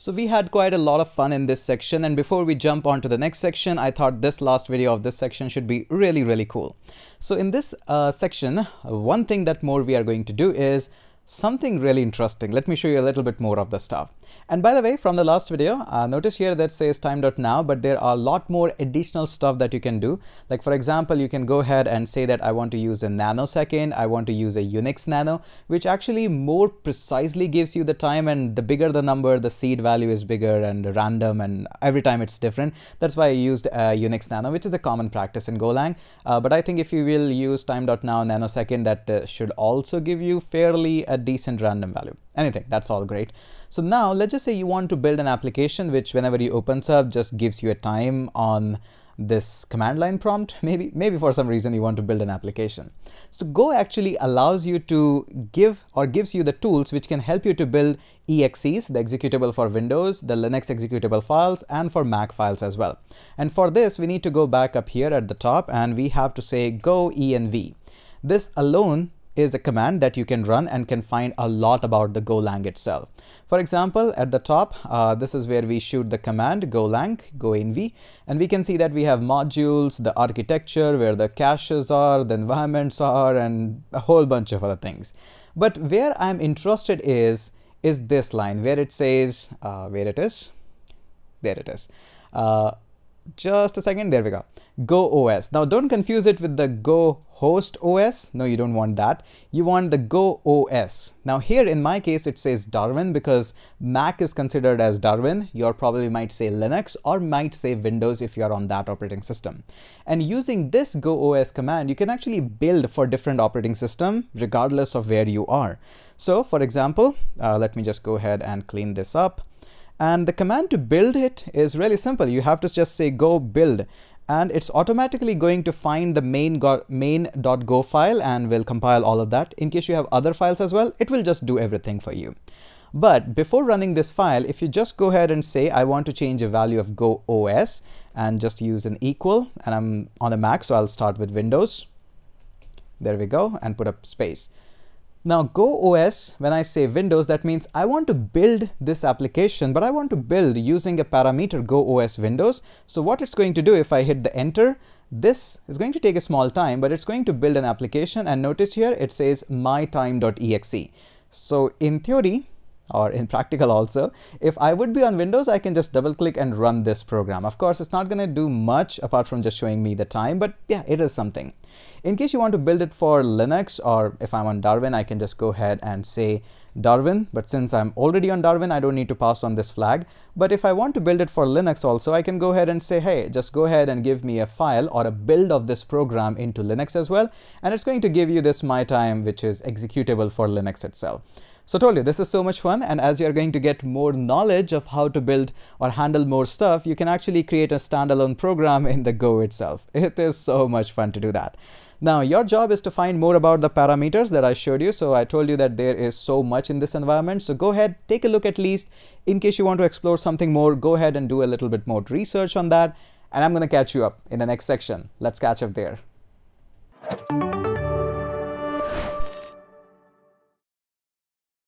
So we had quite a lot of fun in this section and before we jump on to the next section, I thought this last video of this section should be really, really cool. So in this uh, section, one thing that more we are going to do is something really interesting. Let me show you a little bit more of the stuff. And by the way, from the last video, uh, notice here that says time.now, but there are a lot more additional stuff that you can do. Like for example, you can go ahead and say that I want to use a nanosecond, I want to use a Unix nano, which actually more precisely gives you the time and the bigger the number, the seed value is bigger and random and every time it's different. That's why I used a Unix nano, which is a common practice in Golang. Uh, but I think if you will use time.now nanosecond, that uh, should also give you fairly a decent random value. Anything, that's all great. So now let's just say you want to build an application which whenever you opens up just gives you a time on this command line prompt. Maybe, maybe for some reason you want to build an application. So Go actually allows you to give or gives you the tools which can help you to build EXEs, the executable for Windows, the Linux executable files, and for Mac files as well. And for this, we need to go back up here at the top and we have to say go env. This alone is a command that you can run and can find a lot about the Golang itself. For example, at the top, uh, this is where we shoot the command golang, goenv, and we can see that we have modules, the architecture, where the caches are, the environments are, and a whole bunch of other things. But where I'm interested is, is this line where it says, uh, where it is, there it is. Uh, just a second, there we go. Go OS. Now don't confuse it with the Go host OS. No, you don't want that. You want the Go OS. Now here in my case, it says Darwin because Mac is considered as Darwin. You probably might say Linux or might say Windows if you're on that operating system. And using this Go OS command, you can actually build for different operating system regardless of where you are. So for example, uh, let me just go ahead and clean this up. And the command to build it is really simple. You have to just say go build and it's automatically going to find the main main.go file and will compile all of that. In case you have other files as well, it will just do everything for you. But before running this file, if you just go ahead and say, I want to change a value of Go OS and just use an equal, and I'm on a Mac, so I'll start with Windows. There we go, and put up space. Now Go OS, when I say Windows, that means I want to build this application, but I want to build using a parameter Go OS Windows. So what it's going to do if I hit the enter, this is going to take a small time, but it's going to build an application. And notice here it says mytime.exe. So in theory, or in practical also, if I would be on Windows, I can just double click and run this program. Of course, it's not going to do much apart from just showing me the time, but yeah, it is something. In case you want to build it for Linux or if I'm on Darwin, I can just go ahead and say Darwin. But since I'm already on Darwin, I don't need to pass on this flag. But if I want to build it for Linux also, I can go ahead and say, hey, just go ahead and give me a file or a build of this program into Linux as well. And it's going to give you this my time, which is executable for Linux itself. So I told you, this is so much fun. And as you're going to get more knowledge of how to build or handle more stuff, you can actually create a standalone program in the Go itself. It is so much fun to do that. Now, your job is to find more about the parameters that I showed you. So I told you that there is so much in this environment. So go ahead, take a look at least. In case you want to explore something more, go ahead and do a little bit more research on that. And I'm going to catch you up in the next section. Let's catch up there.